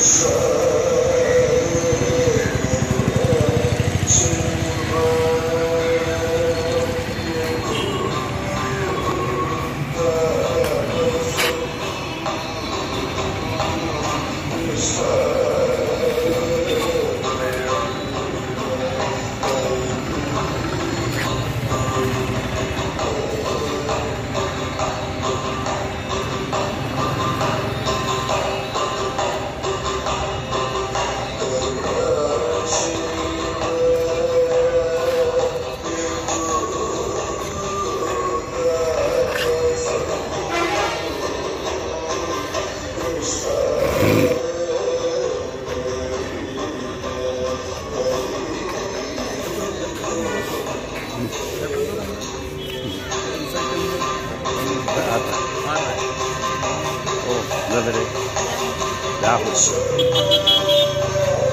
Senhor. Oh, another day. That was.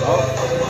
Oh.